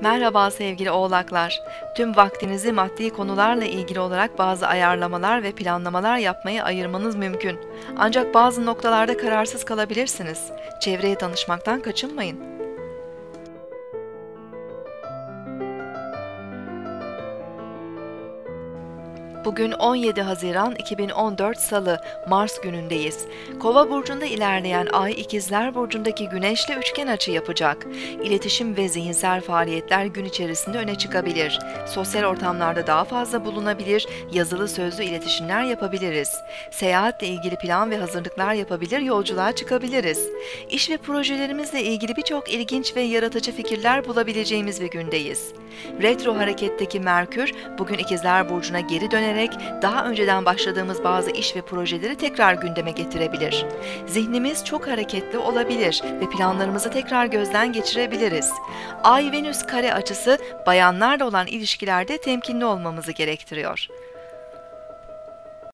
Merhaba sevgili oğlaklar. Tüm vaktinizi maddi konularla ilgili olarak bazı ayarlamalar ve planlamalar yapmaya ayırmanız mümkün. Ancak bazı noktalarda kararsız kalabilirsiniz. Çevreye danışmaktan kaçınmayın. Bugün 17 Haziran 2014 Salı, Mars günündeyiz. Kova burcunda ilerleyen Ay İkizler burcundaki Güneşle üçgen açı yapacak. İletişim ve zihinsel faaliyetler gün içerisinde öne çıkabilir. Sosyal ortamlarda daha fazla bulunabilir, yazılı sözlü iletişimler yapabiliriz. Seyahatle ilgili plan ve hazırlıklar yapabilir, yolculuğa çıkabiliriz. İş ve projelerimizle ilgili birçok ilginç ve yaratıcı fikirler bulabileceğimiz bir gündeyiz. Retro hareketteki Merkür bugün İkizler burcuna geri dönerek daha önceden başladığımız bazı iş ve projeleri tekrar gündeme getirebilir. Zihnimiz çok hareketli olabilir ve planlarımızı tekrar gözden geçirebiliriz. Ay-Venüs kare açısı bayanlarla olan ilişkilerde temkinli olmamızı gerektiriyor.